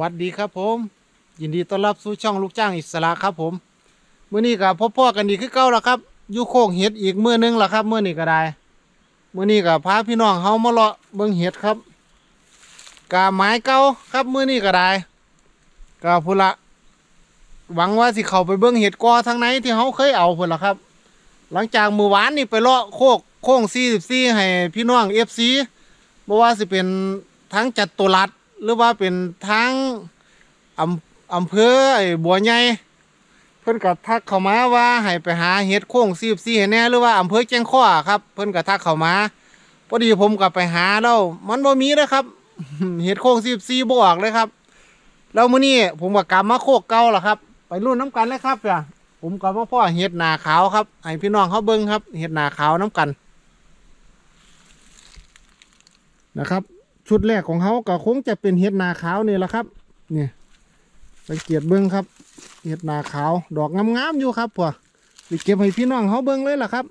วัสดีครับผม ยินดีต้อนรับสู่ช่องลูกจ้างอิสระครับผมเมื้อนี้ก็พบพ่อกันดีคือเก่าแล้วครับอยู่โคกเห็ดอีกมื้อหนึงแล้วครับเมื้อนี้ก็ได้เมื้อนี้ก็พาพี่น้องเฮามาเลาะเบิ่งเห็ดครับกาไม้เก่าครับเมื้อนี้ก็ได้ก็พุ่นละหวังว่าสิเข้าไปเบิ่งเห็ดกอทางไหนที่เฮาเคยเอาพุ่นละครับ หลังจากมื้อวานนี่ไปเลาะโคกโค้ง44ให้พี่น้อง FC บ่ว่าสิเป็นทั้งจัดตุรัส หรือว่าเป็นทั้งอำอำเภอไอ้บัวใหญ่เพิ่นก็ทักเข้ามาว่าให้ไปหาเห็ดโค้ง44ให้แหน่หรือว่าอำเภอแจ้งข้อครับ เพิ่นก็ทักเข้ามาพอดีผมก็ไปหาแล้วมันบ่มีนะครับเห็ดโค้ง44บ่ออกเลยครับแล้วมื้อนี้ผมก็กลับมาโคกเก่าล้วครับ ไปรุ่นน้ำกันเลยครับจ้ะผมก็มาพ่อเห็ดหนาขาวครับให้พี่น้องเขาเบิ่งครับเห็ดหนาขาวน้ำกันนะครับ ชุดแรกของเขาก็คงจะเป็นเห็ดนาขาวนี่แหละครับ เนี่ยสังเกตเบิ้งครับ เห็ดนาขาว ดอกงามๆอยู่ครับพวกไปเก็บให้พี่น้องเขาเบิ้งเลยล่ะครับ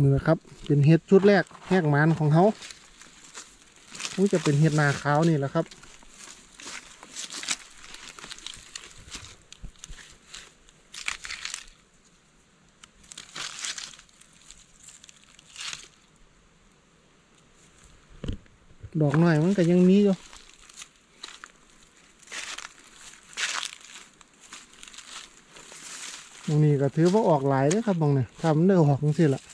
นี่แหละครับ เป็นเห็ดชุดแรกแหกมันของเขาคงจะเป็นเห็ดนาขาวนี่แหละครับดอกหน่อยมันก็ยังมีอยู่ตรงนี้ก็ถือว่าออกหลายเลยครับบองเนี่ยทำได้ออกจังสิละ ค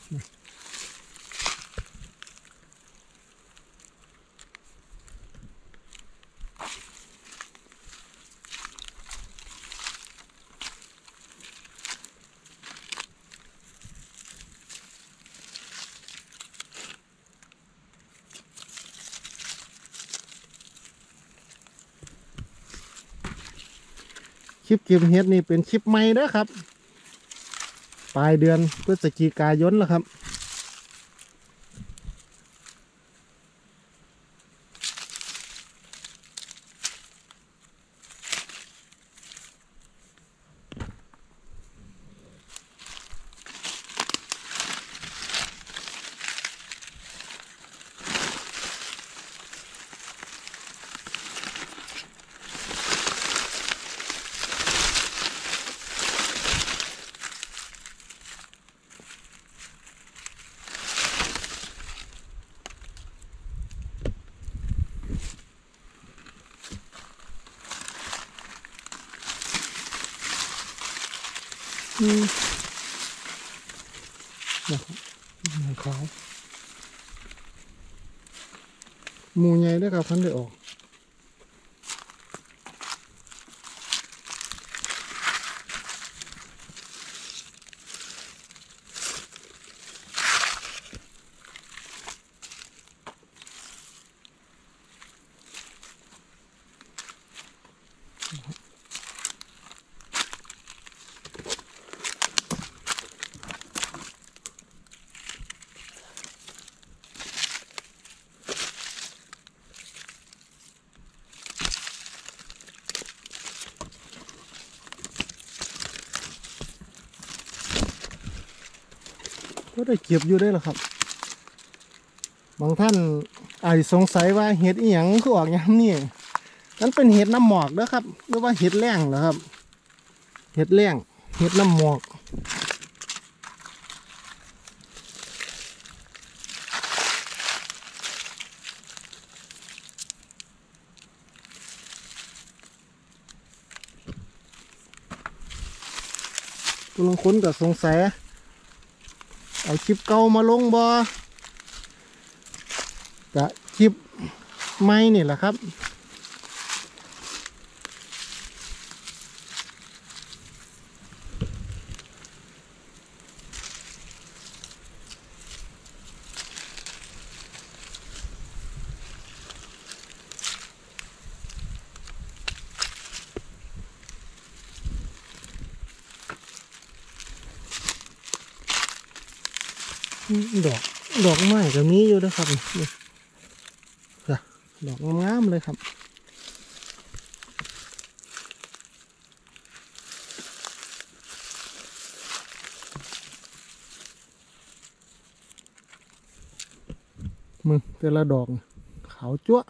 ลิปเก็บเห็ดนี่เป็นคลิปใหม่เด้อครับ ปลายเดือนพฤศจิกายนแล้วครับ อืมนะครับหมูขาวห มูใหญ่ด้วยครับพันได้ออก ก็ได้เก็บอยู่ได้หรอครับ บางท่านอาจจะสงสัยว่าเห็ดอีหยังคือออกยามนี่นั่นเป็นเห็ดน้ำหมอกเด้อครับหรือว่าเห็ดแรงเหรอครับ เห็ดแรงเห็ดน้ำหมอกผู้ลางค้นก็สงสัย เอาคลิปเก่ามาลงบ่กะคลิปไม่นี่แหละครับ น อืมดอกดอกไม้ก็มีอยู่นะครับนี่นี่จ้ะดอกงามๆเลยครับ มึงแต่ละดอก ขาวจั๊ว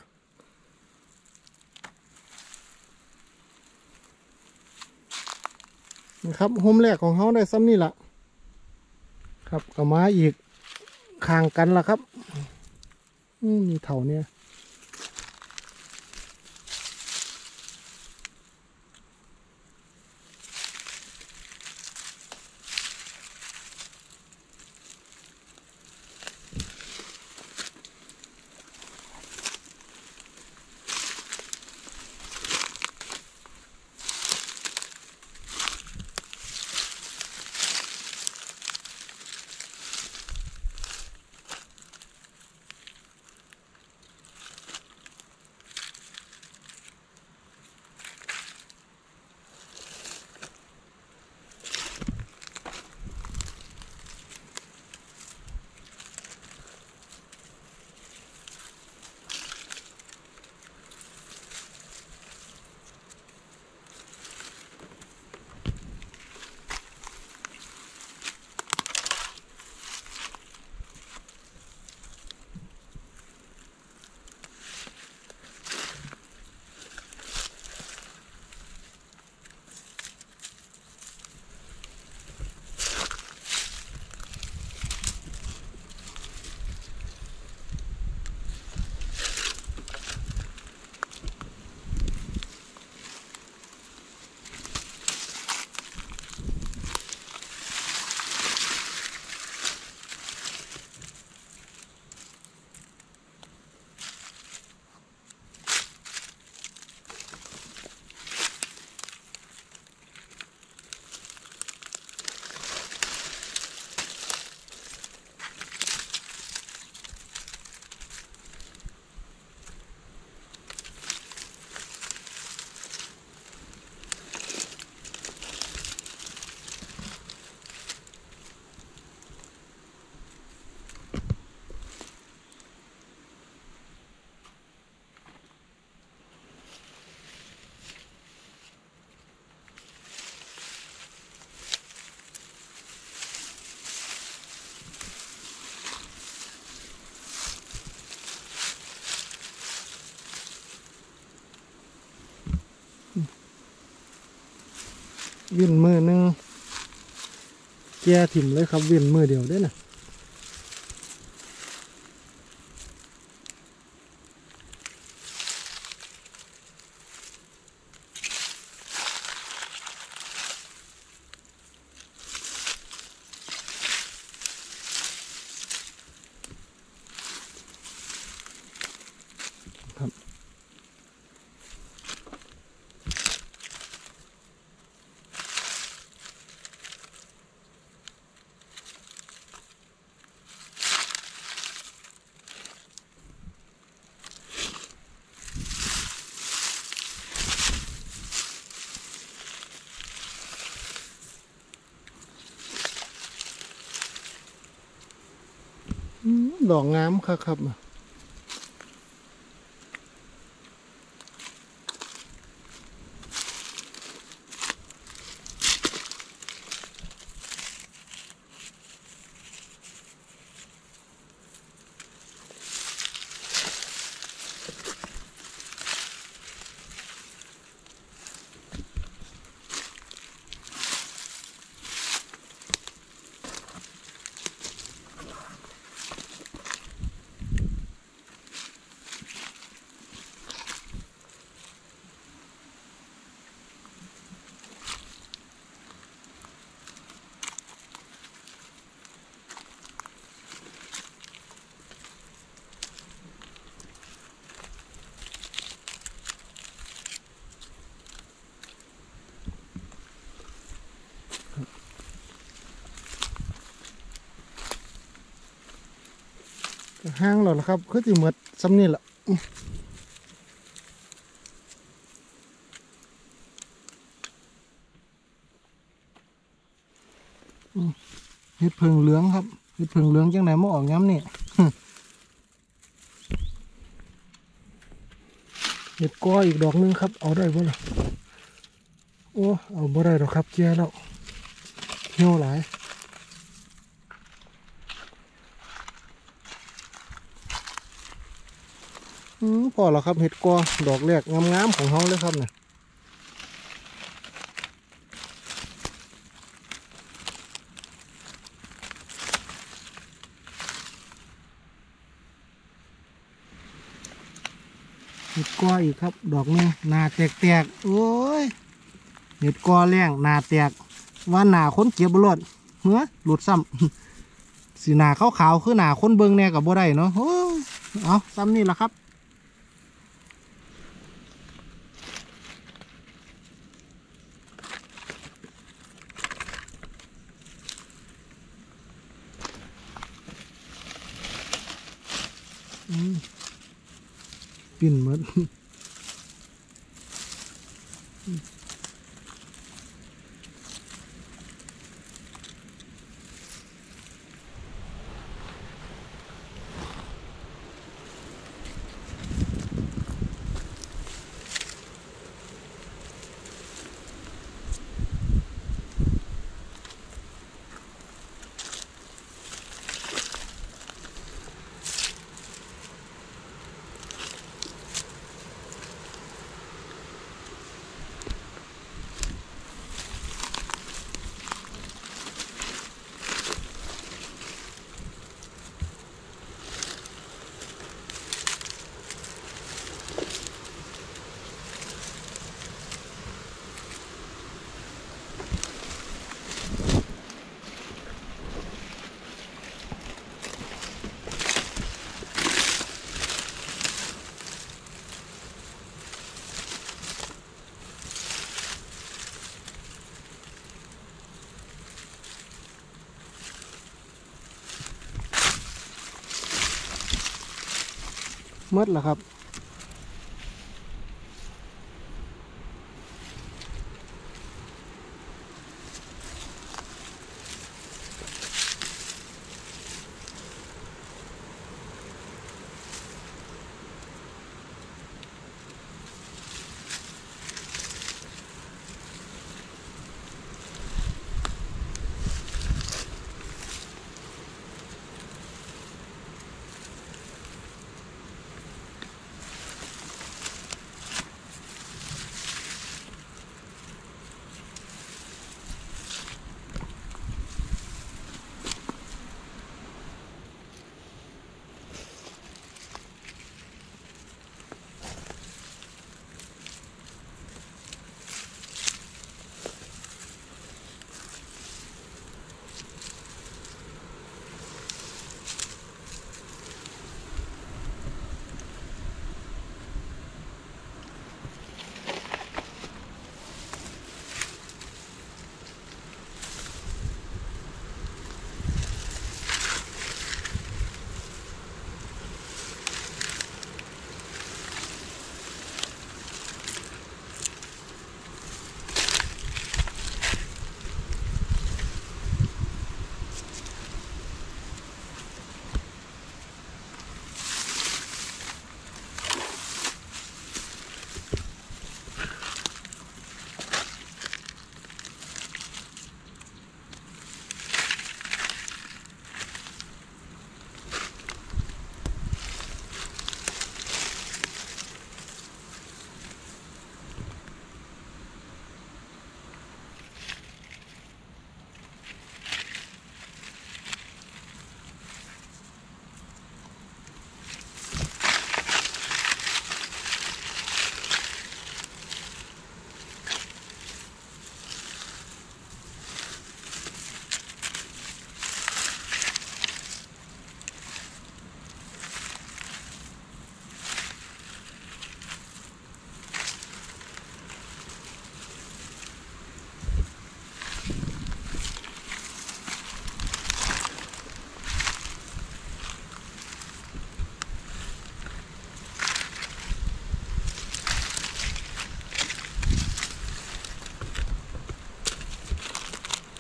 นะครับโฮมแรกของเขาได้ซ้ำนี่ละครับก็มาอีกคางกันละครับ อืมมีเถาเนี่ย วิ่นมือหนึงแก่ถิ่มเลยครับวิ่นมือเดียวได้อนะอืม ดอกงามครับครับ ห้างแล้วละครับ คือสิหมดซ้ำนี่แหละเห็ดเพิงเหลืองครับเห็ดผึ่งเหลืองจังไหนมาออกย้ำนี่เห็ดก้ออีกดอกหนึงครับ เอาได้บ่ล่ะโอ้เอาบ่ได้หรอกครับเจียแล้วเหี่ยวหลาย อืมพอแล้วครับเห็ดกอดอกแรกงามๆของเขาเลยครับเนี่ยเห็ดกออีกครับ ดอกนึงหนาแตกๆโอ้ยเห็ดกอแรงหนาแตกว่าหนาค้นเก็บบรดเฮ้อหลุดซ้ำสีหนาขาวๆคือหนาค้นเบิงแน่กับบ่ได้เนาะโอ้ยเอาซ้ำนี่แหละครับ อืม ปิ่นหมด มดแล้วครับ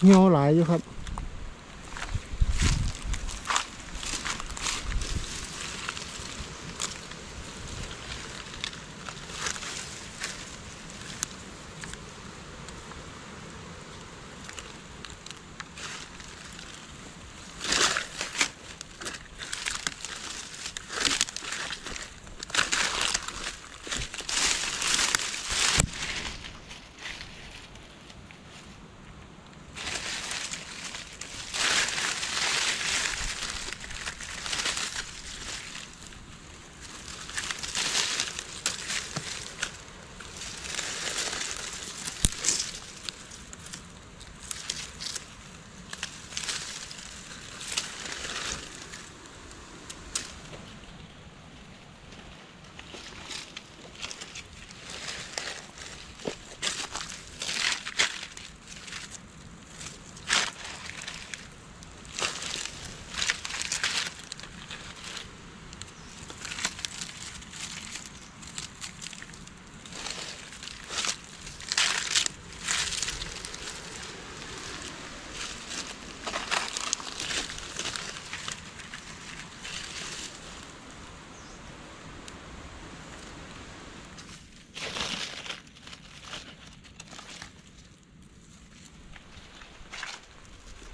เหี่ยวหลายอยู่ครับ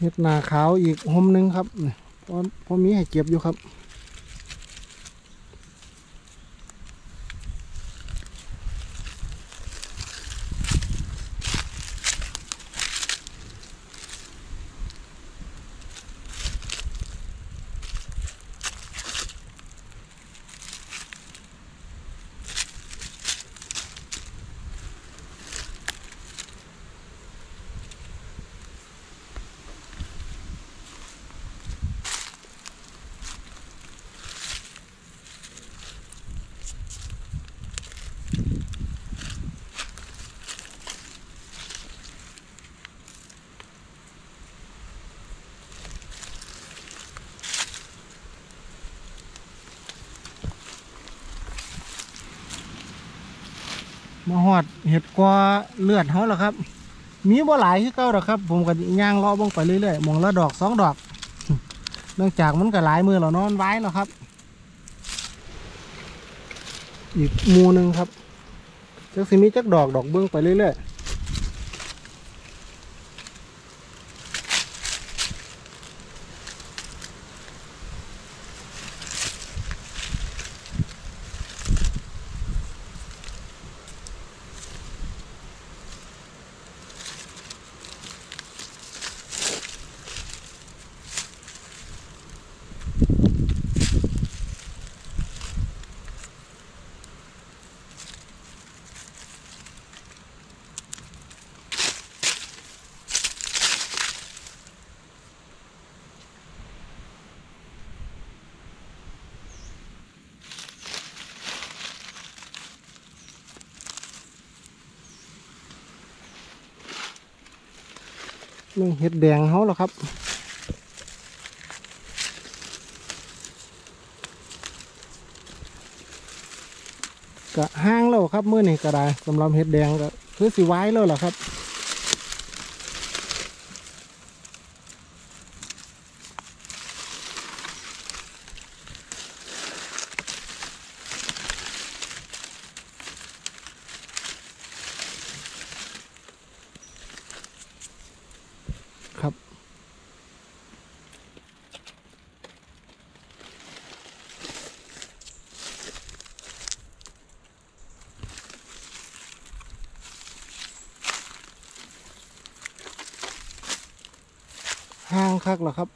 เห็ดนาขาวอีกหมหนึงครับนี่พอพอมีให้เก็บอยู่ครับ หอดเห็ดกว่าเลือดเขาแล้วครับ มีบ่หลายที่เก้าหรอกครับ ผมก็ย่างเลาะเบ้งไปเรื่อยๆมองละดอกสองดอก เนื่องจากมันก็หลายมือแล้วนอนไว้แล้วครับ อีกมูหนึ่งครับจักสิมีจักดอกดอกเบื้องไปเรื่อยๆ ม่เห็ดแดงเขาหรอครับกะห้างแล้วครับเมื่อนี่ก็ได้สำหรับเห็ดแดงก็คือสีไว้แล้วหรอครับ ห้างคักเหรอครับ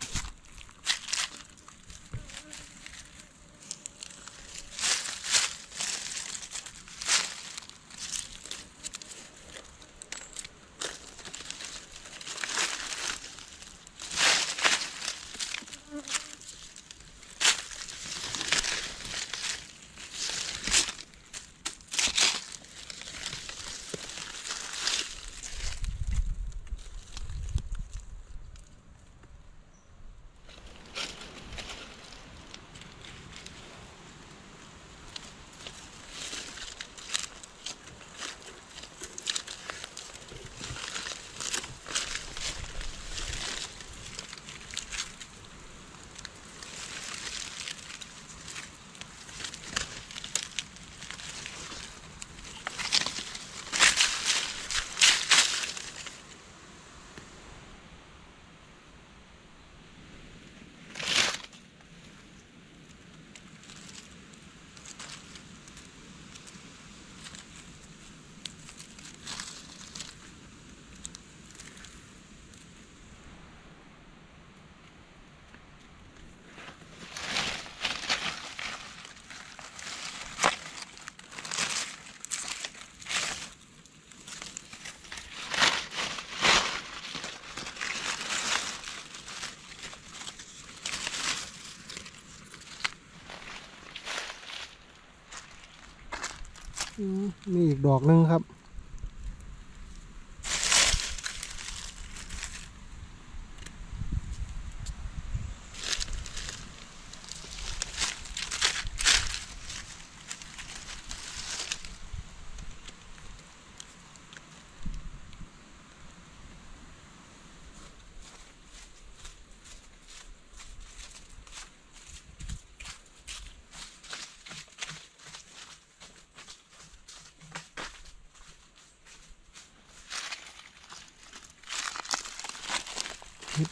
มีอีกดอกหนึ่งครับ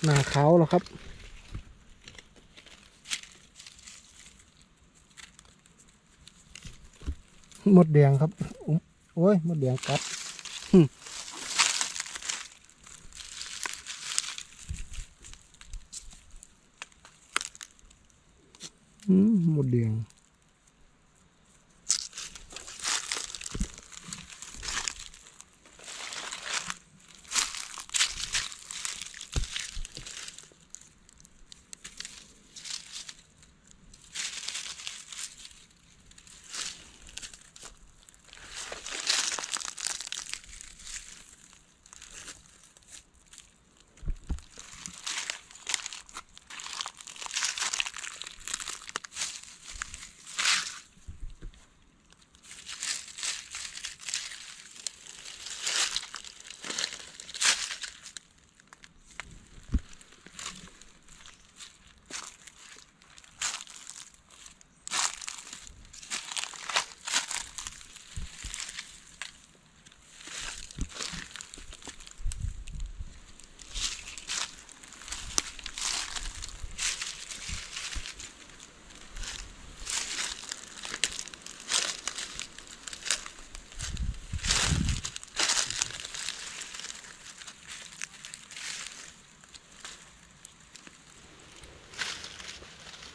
นาเขาแล้วครับ หมดแดงครับ โอ้ยหมดแดงกัด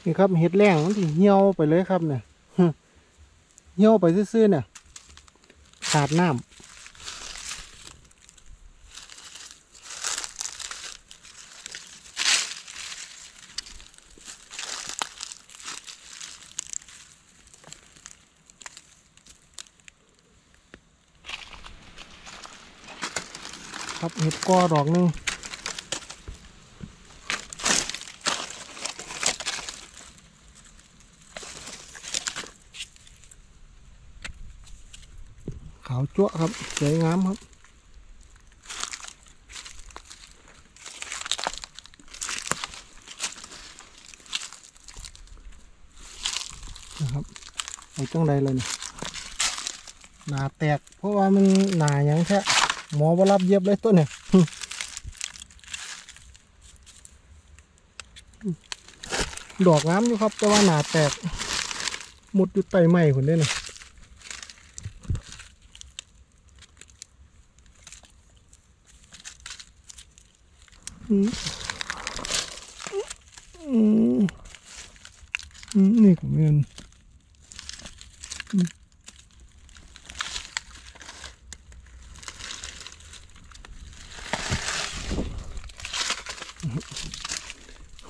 นี่ครับเห็ดแรงมันที่เหี่ยวไปเลยครับเนี่ยเหี่ยวไปซื่อๆเนี่ยขาดน้ำครับเห็ดกอดอกนึง จั่วครับ สวยงามครับ นะครับเอาจังใดเลยนี่หนาแตก เพราะว่ามันหนาอย่างแค่หมอว่ารับเย็บเลยตัวเนี่ยดอกงามอยู่ครับ แต่ว่าหนาแตก หมดอยู่ไตไหม้คนได้น่ะ อืมอืมอืม นี่ของเงินอ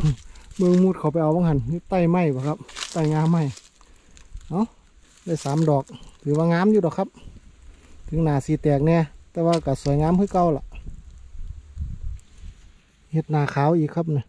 ืมเมืองมุดเขาไปเอาบ้างหันนี่ไต้ไม้ปะครับไต้งามไม้เอาได้สามดอก ถือว่างามอยู่ดอกครับ ถึงหนาสีแตกเนี่ยแต่ว่าก็สวยงามคือเก่าล่ะ เห็ดนาขาวอีกครับเนี่ย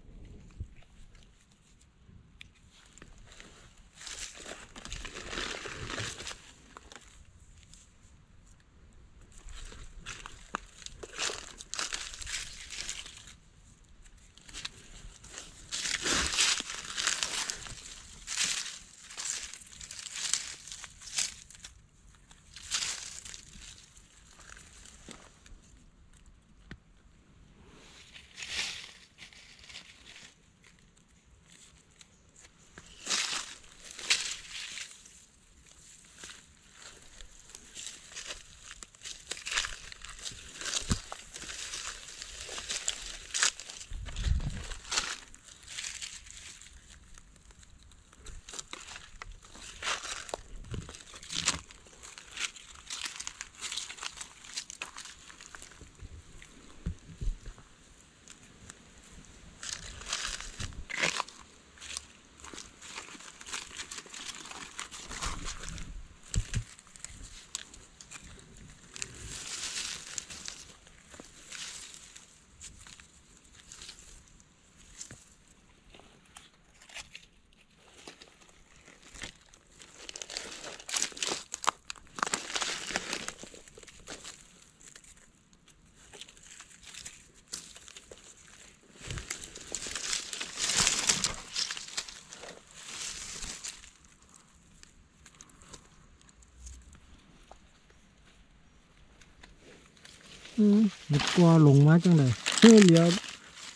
หืมดกลัวหลงมาจังเลยเฮ้ยเหลียว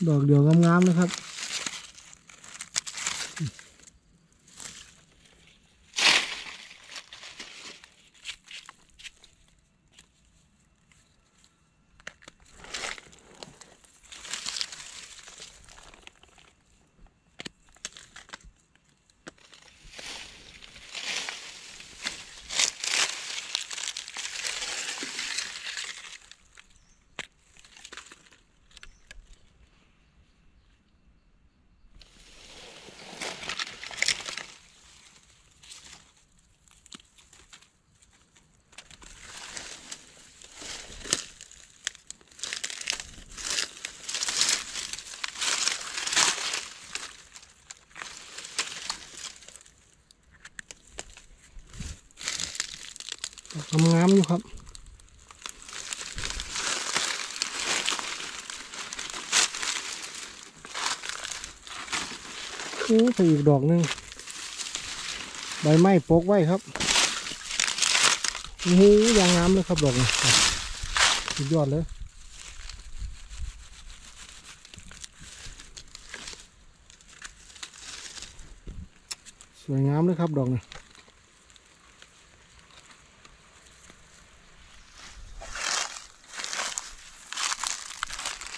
ดอกเดียวงามๆนะครับ งามอยู่ครับโอ้ไปอีกดอกหนึ่งใบไม้ปกไว้ครับโอ้โหยางงามเลยครับดอกนี้สุดยอดเลยสวยงามเลยครับดอกนี้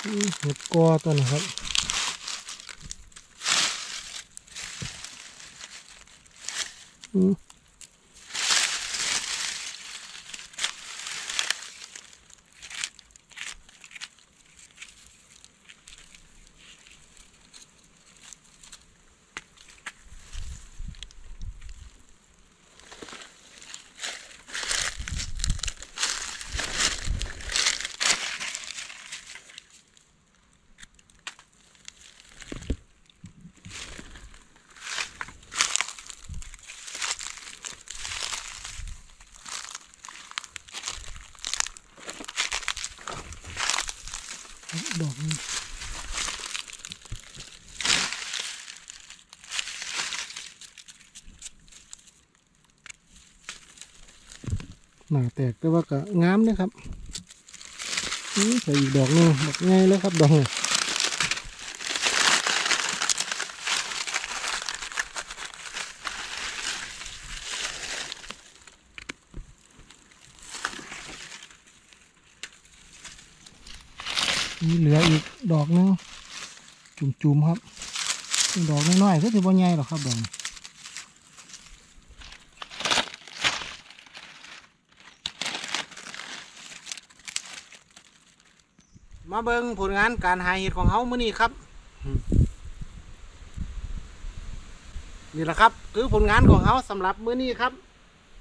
อืมเห็ดก หนาแตกแต่ว่าก็งามเลยครับอืมใส่อีกดอกหนึงดอกง่ายเลยครับดอกนี้มีเหลืออีกดอกหนึงจุ่มๆครับเป็นดอกน้อยๆก็ถือว่าใหญ่หรอกครับดอก มาเบิ่งผลงานการหาเห็ดของเฮามื้อนี้ครับนี่แหละครับคือผลงานของเขาสำหรับมื้อนี้ครับ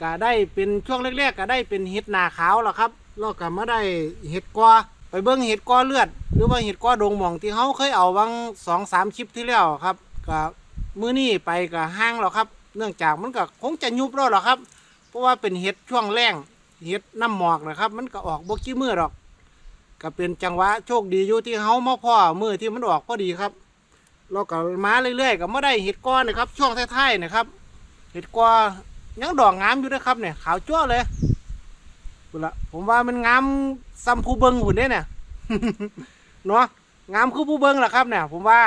ก็ได้เป็นช่วงแรกๆก็ได้เป็นเห็ดหนาขาวแล้วครับแล้วก็มาได้เห็ดกอไปเบิ้งเห็ดกอเลือด หรือว่าเห็ดกอดงหม่องที่เขาเคยเอาวังสองสามคลิปที่แล้วครับก็มื้อนี้ไปก็ห้างแล้วครับ เนื่องจากมันก็คงจะยุบแล้วหรอกครับ เพราะว่าเป็นเห็ดช่วงแรงเห็ดน้ำหมอกนะครับ มันก็ออกบกี้มือหรอก ก็เป็นจังหวะโชคดีอยู่ที่เขามาพ่อมือที่มันออกพอดีครับเราก็มาเรื่อยๆก็ไม่ได้เห็ดก้อนนะครับ ช่วงท้ายๆนะครับ เห็ดก้อยังดอกงามอยู่นะครับเนี่ยขาวจ้วเลยพุ่นละผมว่ามันงามซ้ำผู้เบิงหุ่นเด้เนี่ยเนาะงามคือผู้เบิงแหละครับเนี่ย ผมว่า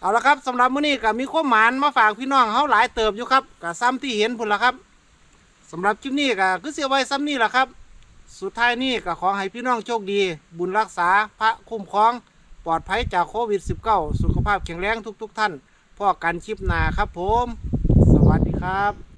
เอาละครับสำหรับมื้อนี้ก็มีข้อหมานมาฝากพี่น้องเขาหลายเติบอยู่ครับก็ซ้ำที่เห็นพุ่นละครับสำหรับคลิปนี้ก็คือเสียไว้ซ้ำนี่แหละครับ สุดท้ายนี้ก็ขอให้พี่น้องโชคดี บุญรักษาพระคุ้มครอง ปลอดภัยจากโควิด -19 สุขภาพแข็งแรงทุกๆทท่านพ่อกันชิปนาครับผม สวัสดีครับ